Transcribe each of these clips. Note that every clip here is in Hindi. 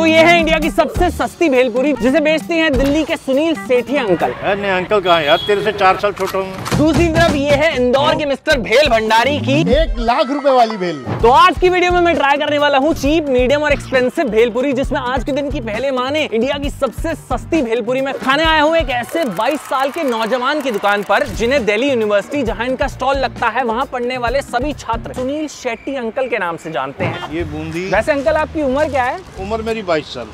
तो ये है इंडिया की सबसे सस्ती भेलपुरी जिसे बेचते हैं दिल्ली के सुनील सेठी अंकल। अरे नहीं अंकल कहाँ है? यार तेरे से चार साल छोटा हूँ। दूसरी तरफ़ ये है इंदौर के मिस्टर भेल भंडारी की। एक लाख रुपए वाली भेल। तो आज की वीडियो में मैं ट्राई करने वाला हूँ चीप मीडियम और एक्सपेंसिव भेलपुरी जिसमें आज के दिन की पहले माने इंडिया की सबसे सस्ती भेलपुरी। में खाने आया हूँ एक ऐसे 22 साल के नौजवान की दुकान पर जिन्हें दिल्ली यूनिवर्सिटी जहाँ इनका स्टॉल लगता है वहाँ पढ़ने वाले सभी छात्र सुनील शेट्टी अंकल के नाम से जानते हैं। ये बूंदी। वैसे अंकल आपकी उम्र क्या है? उम्र मेरी बाईस साल।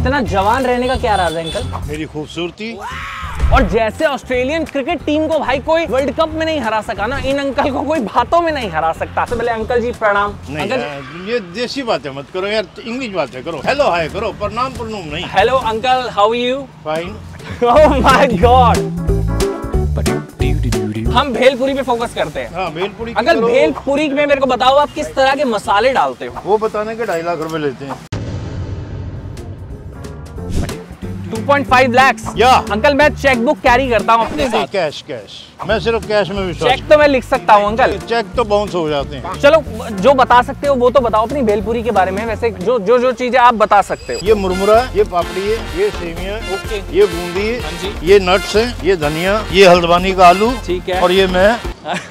इतना जवान रहने का क्या राज है अंकल? मेरी खूबसूरती। और जैसे ऑस्ट्रेलियन क्रिकेट टीम को भाई कोई वर्ल्ड कप में नहीं हरा सका ना इन अंकल को कोई बातों में नहीं हरा सकता। सबसे पहले अंकल जी प्रणाम। नहीं अंकल ये देसी बातें मत करो यार इंग्लिश बातें करो। हेलो हाय करो प्रणाम प्रणाम नहीं। Hello uncle how you fine oh my god हम भेलपुरी पे फोकस करते हैं। हाँ भेलपुरी अंकल भेलपुरी में मेरे को बताओ आप किस तरह के मसाले डालते हो? वो बताने के ढाई लाख रुपए लेते हैं। 2.5 लाख या अंकल मैं चेकबुक कैरी करता हूँ अपने साथ। कैश कैश मैं सिर्फ़ कैश में विश्वास चेक तो मैं लिख सकता हूँ अंकल। चेक तो बाउंस हो जाते हैं। चलो जो बता सकते हो वो तो बताओ अपनी भेलपुरी के बारे में। वैसे जो जो जो चीज़ें आप बता सकते हो। ये मुरमुरा ये पापड़ी है ये सेवियाँ है ओके। ये बूंदी हाँ है ये नट्स है ये धनिया ये हल्द्वानी का आलू ठीक है। और ये मैं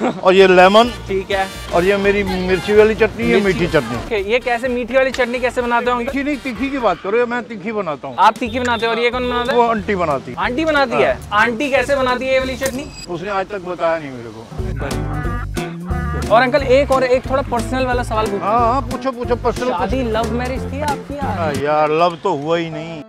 और ये लेमन ठीक है। और ये मेरी मिर्ची वाली चटनी ये मीठी चटनी। ये कैसे मीठी वाली चटनी कैसे बनाते हो तीखी नहीं तीखी की बात करो मैं तीखी बनाता हूँ। आप तीखी बनाते हो और ये कौन बनाता वो है आंटी बनाती। आंटी बनाती है। आंटी कैसे बनाती है ये वाली चटनी? उसने आज तक बताया नहीं मेरे को। और अंकल एक और एक थोड़ा पर्सनल वाला सवाल पूछो। हाँ हाँ पूछो पूछो पर्सनल शादी लव मैरिज थी आपकी यार हाँ, यार लव तो हुआ ही नहीं।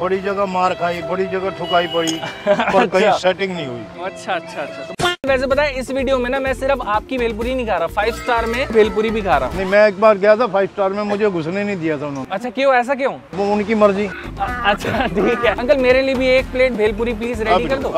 बड़ी जगह मार खाई बड़ी जगह ठुकाई पड़ी पर कहीं अच्छा। सेटिंग नहीं हुई। अच्छा अच्छा अच्छा। तो वैसे पता है इस वीडियो में ना मैं सिर्फ़ आपकी भेलपुरी नहीं खा रहा फाइव स्टार में भेलपुरी भी खा रहा। नहीं मैं एक बार गया था फाइव स्टार में मुझे घुसने नहीं दिया था उन्होंने। अच्छा क्यों ऐसा क्यों? वो उनकी मर्ज़ी। अच्छा ठीक है। अंकल मेरे लिए भी एक प्लेट भेलपुरी प्लीज़ रेडी कर दो।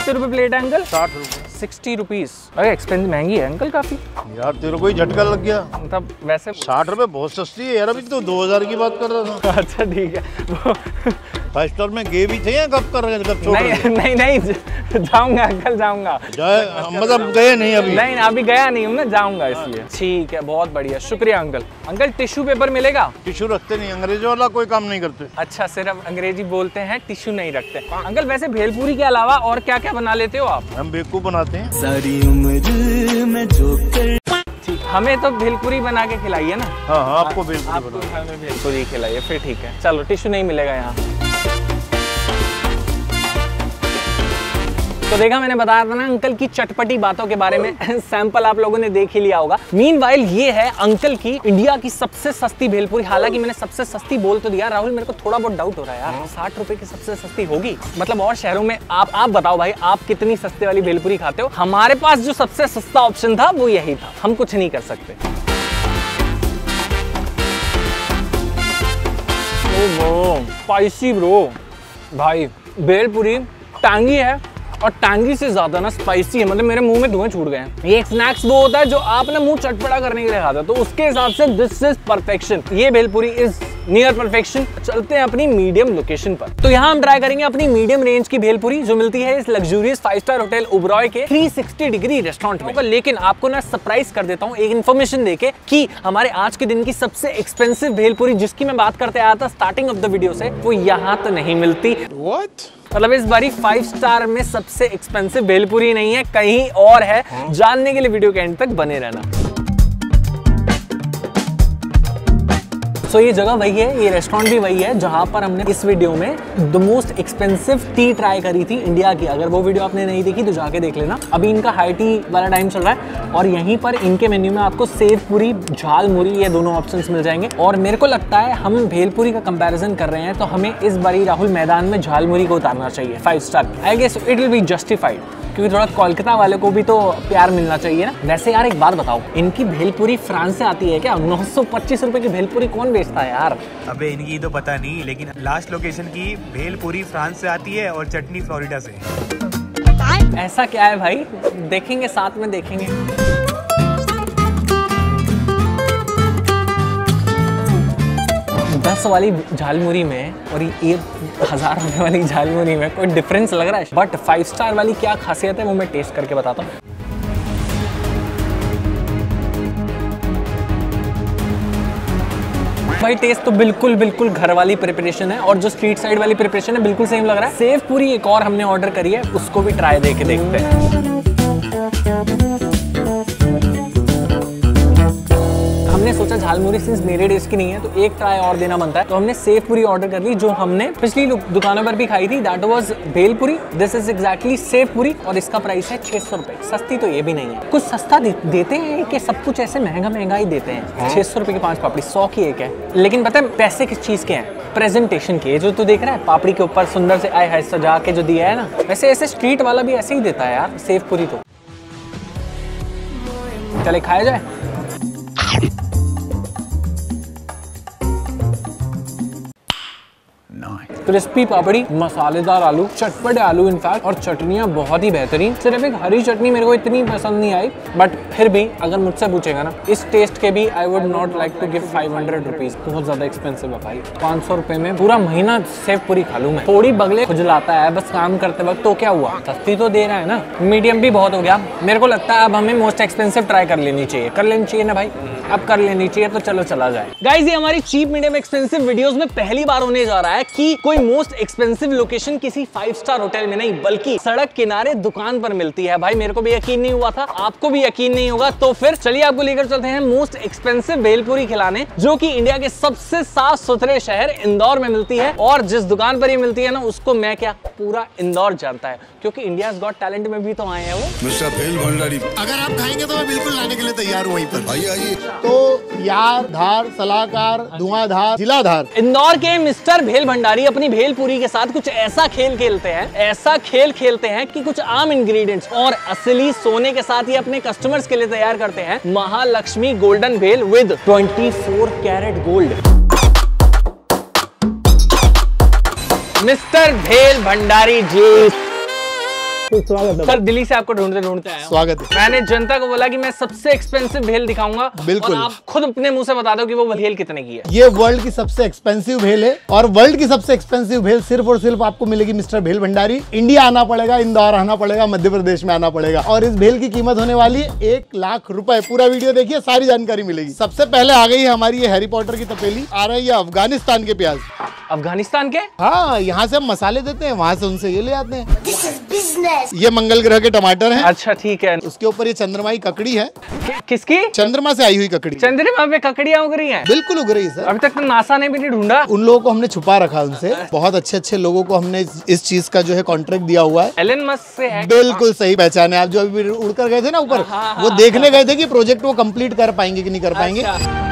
कितने रुपए प्लेट है अंकल। साठ रुपए। सिक्सटी रुपीज़ अरे एक्सपेंस महँगी है अंकल काफ़ी। यार तेरे को ही झटका लग गया। मतलब वैसे साठ रुपए बहुत सस्ती है यार अभी तो दो हज़ार की बात कर रहा था। अच्छा ठीक है। फाइव स्टार में गए भी थे या कब कर रहे कब छोड़? नहीं नहीं नहीं जाऊँगा अंकल जाऊँगा। मतलब गए नहीं अभी? नहीं अभी गया नहीं हूँ ना जाऊँगा इसलिए। ठीक है बहुत बढ़िया शुक्रिया अंकल। अंकल टिश्यू पेपर मिलेगा? टिश्यू रखते नहीं अंग्रेज़ों वाला कोई काम नहीं करते। अच्छा सिर्फ़ अंग्रेज़ी बोलते हैं टिश्यू नहीं रखते। अंकल वैसे भेलपुरी के अलावा और क्या क्या बना लेते हो आप? हम बेवकूफ़ बनाते हैं। सारी उम्र में जो कर हमें तो भेलपुरी बना के खिलाइए ना। हाँ हाँ आपको बेवकूफ़ आपको भेलपुरी खिलाइए फिर ठीक है। चलो टिश्यू नहीं मिलेगा यहाँ। तो देखा मैंने बताया था ना अंकल की चटपटी बातों के बारे में। सैंपल आप लोगों ने देख ही लिया होगा। मीन ये है अंकल की इंडिया की सबसे सस्ती भेलपुरी। हालाँकि मैंने सबसे सस्ती बोल तो दिया। राहुल मेरे को थोड़ा बहुत डाउट हो रहा है यार। साठ रुपए की सबसे सस्ती होगी? मतलब और शहरों में आप आप बताओ भाई आप कितनी सस्ते वाली भेलपुरी खाते हो? हमारे पास जो सबसे सस्ता ऑप्शन था वो यही था। हम कुछ नहीं कर सकते। स्पाइसी ब्रो भाई भेलपुरी टांगी है। और टांगी से ज़्यादा ना स्पाइसी है मतलब मेरे मुँह में धुएँ छूट गए हैं। ये एक स्नैक्स वो होता है जो आप ना मुँह चटपटा करने के लिए खाते हो तो उसके हिसाब से दिस इज़ परफेक्शन ये भेलपुरी इज़ नियर परफेक्शन चलते हैं अपनी मीडियम लोकेशन पर। तो यहाँ हम ट्राई करेंगे अपनी मीडियम रेंज की भेलपुरी, जो मिलती है इस luxurious five star hotel Oberoi के 360 डिग्री रेस्टोरेंट में। लेकिन आपको ना सरप्राइज़ कर देता हूँ, एक इन्फॉर्मेशन देके कि हमारे आज के दिन की सबसे एक्सपेंसिव भेलपुरी जिसकी मैं बात करते आया था स्टार्टिंग ऑफ़ द वीडियो से, वो यहाँ तो नहीं मिलती। मतलब इस बारी फाइव स्टार में सबसे एक्सपेंसिव भेलपुरी नहीं है कहीं और है। जानने के लिए वीडियो के एंड तक बने रहना। सो so, ये जगह वही है ये रेस्टोरेंट भी वही है जहाँ पर हमने इस वीडियो में the most expensive tea try करी थी इंडिया की। अगर वो वीडियो आपने नहीं देखी तो जाके देख लेना। अभी इनका हाई टी वाला टाइम चल रहा है और यहीं पर इनके मेन्यू में आपको सेव पूरी झाल मुरी ये दोनों ऑप्शन मिल जाएँगे। और मेरे को लगता है हम भेलपुरी का कंपेरिजन कर रहे हैं तो हमें इस बारी राहुल मैदान में झाल मुरी को उतारना चाहिए five star I guess it will be justified क्योंकि थोड़ा कोलकाता वाले को भी तो प्यार मिलना चाहिए ना। वैसे यार एक बात बताओ इनकी भेलपुरी फ्रांस से आती है क्या? नौ सौ पच्चीस रुपए की भेलपुरी कौन बेचता है यार? अबे इनकी तो पता नहीं लेकिन लास्ट लोकेशन की भेल पूरी फ्रांस से आती है और चटनी फ्लोरिडा से। ऐसा क्या है भाई? देखेंगे साथ में देखेंगे। दस वाली झालमुरी में और ये हज़ार रुपए वाली झालमुरी में, कोई डिफरेंस लग रहा है? बट फाइव स्टार वाली क्या खासियत है, वो मैं टेस्ट करके बताता हूँ। भाई टेस्ट तो बिल्कुल बिल्कुल घर वाली प्रिपरेशन है और जो स्ट्रीट साइड वाली प्रिपरेशन है, बिल्कुल सेम लग रहा है। सेव पूरी एक और हमने ऑर्डर करी है, उसको भी ट्राई दे देखते हैं। हमने सोचा झालमुरी सिंस मेरे डेज़ की नहीं है तो एक ट्राई और देना बनता है। तो हमने सेव पूरी ऑर्डर कर ली जो हमने पिछली दुकानों पर भी खाई थी that was bhelpuri. This is exactly sev puri और इसका प्राइस है छह सौ रुपए। सस्ती तो ये भी नहीं है। कुछ सस्ता दे, देते हैं कि सब कुछ ऐसे महँगा महँगा ही देते हैं? छह सौ रुपए की पाँच पापड़ी सौ की एक है। लेकिन पता है पैसे किस चीज़ के हैं? प्रेजेंटेशन के। जो तू देख रहा है पापड़ी के ऊपर सुंदर से आए हाय सजा के जो दिया है ना वैसे ऐसे स्ट्रीट वाला भी ऐसे ही देता है यार सेव पूरी तो। चले खाया जाए? क्रिस्पी पापड़ी, मसालेदार आलू, चटपटे आलू इनफैक्ट और चटनियाँ बहुत ही बेहतरीन। सिर्फ़ एक हरी चटनी मेरे को इतनी पसंद नहीं आई बट फिर भी अगर मुझसे पूछेगा ना, इस टेस्ट के भी I would not like to give five hundred rupees बहुत ज़्यादा एक्सपेंसिव है भाई। पाँच सौ रुपए में पूरा महीना सेव पूरी खा लूँ मैं। थोड़ी बगले खुजलाता है, बस काम करते वक्त तो क्या हुआ? सस्ती तो दे रहा है ना। मीडियम भी बहुत हो गया। मेरे को लगता है अब हमें मोस्ट एक्सपेंसिव ट्राई कर लेनी चाहिए। कर लेनी चाहिए ना भाई? अब कर लेनी चाहिए तो चलो चला जाए। गाइज़ ये हमारी चीप मीडियम एक्सपेंसिव वीडियोस में पहली बार होने जा रहा है कि कोई मोस्ट एक्सपेंसिव लोकेशन किसी फाइव स्टार होटल में नहीं, बल्कि सड़क किनारे दुकान पर मिलती है। भाई, मेरे को भी यकीन नहीं हुआ था। आपको भी यकीन नहीं होगा तो फिर चलिए आपको लेकर चलते हैं मोस्ट एक्सपेंसिव भेलपुरी खिलाने जो कि इंडिया के सबसे साफ़ सुथरे शहर इंदौर में मिलती है। और जिस दुकान पर ये मिलती है ना उसको मैं क्या पूरा इंदौर जानता है क्योंकि इंडिया गॉट टैलेंट में भी तो आए हैं वो। मिस्टर भेल भंडारी। अगर आप खाएँगे तो मैं बिल्कुल लाने के लिए तैयार हूँ वहीं पर। आइए आइए। तो यार धार सलाहकार धुआंधार जिलाधार इंदौर के मिस्टर भेल भंडारी अपनी भेलपुरी के साथ कुछ ऐसा खेल खेलते हैं ऐसा खेल खेलते हैं कि कुछ आम इंग्रेडिएंट्स और असली सोने के साथ ही अपने कस्टमर्स के लिए तैयार करते हैं। Mahalakshmi golden bhel with 24 carat gold. Mister Bhel Bhandari ji. Sir Delhi से आपको ढूंढते ढूंढते आया स्वागत है। मैंने जनता को बोला कि मैं सबसे एक्सपेंसिव भेल दिखाऊँगा बिल्कुल। और आप खुद अपने मुँह से बता दो कि वो भेल कितने की है। ये वर्ल्ड की सबसे एक्सपेंसिव भेल है और वर्ल्ड की सबसे एक्सपेंसिव भेल सिर्फ़ और सिर्फ़ आपको मिलेगी मिस्टर भेल भंडारी। इंडिया आना पड़ेगा इंदौर आना पड़ेगा मध्य प्रदेश में आना पड़ेगा। और इस भेल की कीमत होने वाली है एक लाख रुपए। पूरा वीडियो देखिए सारी जानकारी मिलेगी। सबसे पहले आ गई है हमारी ये हैरी पॉटर की तपेली। आ रही है अफ़गानिस्तान के प्याज। अफ़गानिस्तान के? हाँ यहाँ से हम मसाले देते हैं वहाँ से उनसे ये ले आते हैं। ये मंगल ग्रह के टमाटर हैं। अच्छा ठीक है। उसके ऊपर ये चंद्रमा की ककड़ी है। कि, किसकी? चंद्रमा से आई हुई ककड़ी। चंद्रमा पे ककड़ियाँ उग रही हैं? बिल्कुल उग रही है सर। अभी तक तो नासा ने भी नहीं ढूंढा। उन लोगों को हमने छुपा रखा उनसे। बहुत अच्छे अच्छे लोगों को हमने इस- चीज़ का जो है कॉन्ट्रैक्ट दिया हुआ है। एलन मस्क से है। बिल्कुल सही पहचाने आप जो अभी उड़कर गए थे ना ऊपर हाँ, वो देखने गए थे की प्रोजेक्ट वो कंप्लीट कर पाएँगे की नहीं कर पाएँगे। अच्छा।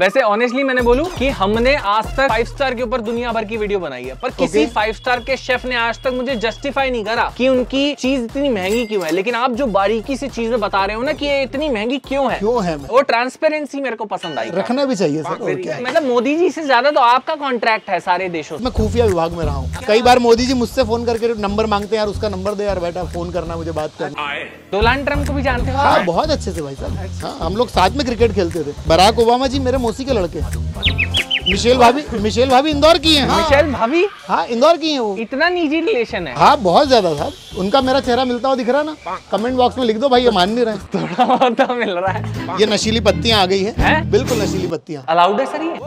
वैसे ऑनेस्टली मैंने बोलूँ कि हमने आज तक फाइव स्टार के ऊपर दुनिया भर की वीडियो बनाई है। पर किसी Okay. फाइव स्टार के शेफ ने आज तक मुझे जस्टिफाई नहीं करा कि उनकी चीज़ इतनी महँगी क्यों है। लेकिन आप जो बारीकी से चीज़ें बता रहे हो ना कि ये इतनी महँगी क्यों है? क्यों है? वो ट्रांसपेरेंसी मेरे को पसंद आई। रखना भी चाहिए सर और क्या मतलब मोदी जी से ज़्यादा तो आपका कॉन्ट्रैक्ट है सारे देशों मैं खुफिया विभाग में रहा हूँ। कई बार मोदी जी मुझसे फ़ोन करके नंबर मांगते हैं यार उसका नंबर दे यार बेटा फ़ोन करना मुझे बात करनी। डोनाल्ड ट्रंप को भी जानते हो हाँ बहुत अच्छे से भाई साहब। हाँ हम लोग साथ में क्रिकेट खेलते थे। बराक ओबामा जी मेरे मौसी के लड़के। मिशेल भाभी मिशेल भाभी इंदौर की हैं हाँ, मिशेल भाभी? हाँ इंदौर की हैं वो। इतना निजी रिलेशन है। हाँ बहुत ज़्यादा साहब उनका मेरा चेहरा मिलता हुआ दिख रहा है ना कमेंट बॉक्स में लिख दो भाई ये मान नहीं रहे। थोड़ा बहुत तो मिल रहा है। ये नशीली पत्तियाँ आ गई है। हैं? बिल्कुल नशीली पत्तियाँ। अलाउड है सर ये?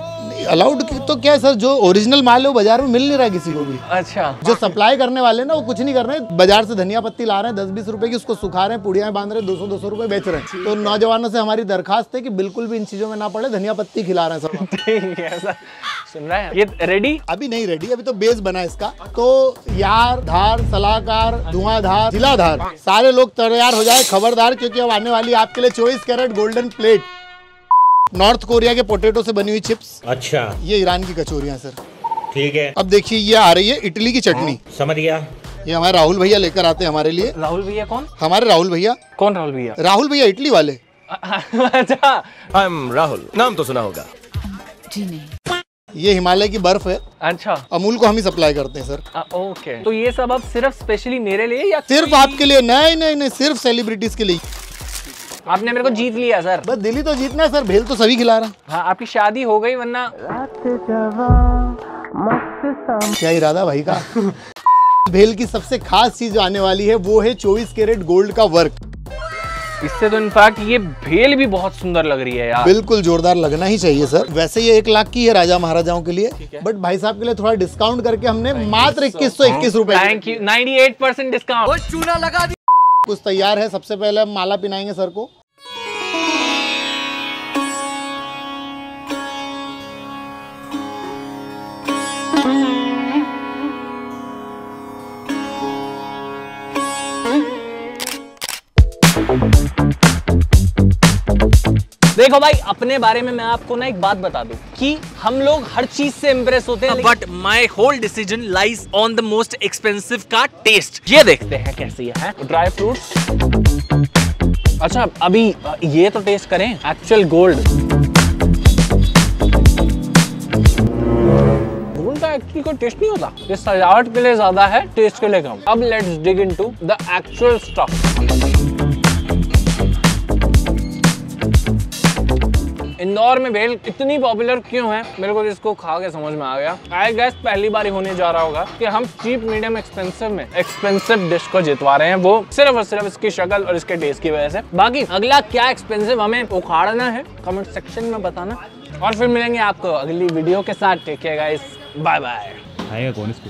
अलाउड तो क्या है सर जो ओरिजिनल माल है वो बाज़ार में मिल नहीं रहा किसी को भी। अच्छा। जो सप्लाई करने वाले ना वो कुछ नहीं कर रहे बाज़ार से धनिया पत्ती ला रहे हैं दस बीस रुपए की उसको सुखा रहे हैं पुड़िया बाँध रहे हैं दो सौ दो सौ रुपए बेच रहे हैं। तो नौजवानों से हमारी दरखास्त है की बिल्कुल भी इन चीज़ों में ना पड़े धनिया पत्ती खिला रहे हैं सर सुन रहे हैं। ये रेडी अभी नहीं रेडी अभी तो बेस बना इसका। तो यार धार सलाहकार धुआंधार जिलाधार सारे लोग तैयार हो जाए खबरदार क्योंकि अब आने वाली है आपके लिए चौबीस carat golden plate North Korea के पोटेटो से बनी हुई चिप्स। अच्छा। ये ईरान की कचौरियाँ सर। ठीक है। अब देखिए ये आ रही है इटली की चटनी। समझ गया। ये हमारे राहुल भैया लेकर आते हैं हमारे लिए। राहुल भैया कौन? हमारे राहुल भैया। कौन राहुल भैया? राहुल भैया इटली वाले। अच्छा आई एम राहुल नाम तो सुना होगा। जी नहीं। ये हिमालय की बर्फ़ है। अच्छा। अमूल को हम ही सप्लाई करते हैं सर। आ, ओके तो ये सब अब सिर्फ़ स्पेशली मेरे लिए या सिर्फ़ आपके लिए। नहीं नहीं नहीं सिर्फ़ सेलिब्रिटीज के लिए। आपने मेरे को जीत लिया सर। बस दिल्ली तो जीतना है सर। भेल तो सभी खिला रहा। हाँ आपकी शादी हो गई वरना क्या इरादा भाई का? भेल की सबसे खास चीज़ जो आने वाली है वो है 24 कैरेट गोल्ड का वर्क। इससे तो इनफैक्ट ये भेल भी बहुत सुंदर लग रही है यार। बिल्कुल जोरदार लगना ही चाहिए सर। वैसे ये एक लाख की है राजा महाराजाओं के लिए बट भाई साहब के लिए थोड़ा डिस्काउंट करके हमने मात्र इक्कीस सौ इक्कीस रुपए थैंक यू 98 परसेंट डिस्काउंट कुछ तैयार है सबसे पहले हम माला पिनाएँगे सर को। देखो भाई अपने बारे में मैं आपको ना एक बात बता दूँ कि हम लोग हर चीज़ से इम्प्रेस होते हैं but my whole decision lies on the most expensive का टेस्ट ये देखते हैं कैसी है ड्राई फ्रूट्स अच्छा अभी ये तो टेस्ट करें एक्चुअल गोल्ड एक्चुअली कोई टेस्ट नहीं होता। ये सजावट के लिए ज़्यादा है टेस्ट के लिए कम। अब let's dig into the actual stuff Indore में भेल इतनी पॉपुलर क्यों है? मेरे को इसको खा के समझ में आ गया। आई गैस पहली बार होने जा रहा होगा कि हम चीप मीडियम एक्सपेंसिव में एक्सपेंसिव डिश को जितवा रहे हैं। वो सिर्फ़ और सिर्फ़ इसकी शक्ल और इसके टेस्ट की वजह से। बाकी अगला क्या एक्सपेंसिव हमें उखाड़ना है कमेंट सेक्शन में बताना। और फिर मिलेंगे आपको अगली वीडियो के साथ। Take care guys bye bye खाएगा कौन इसको?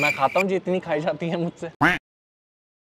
मैं खाता हूँ जी इतनी खाई जाती है मुझसे।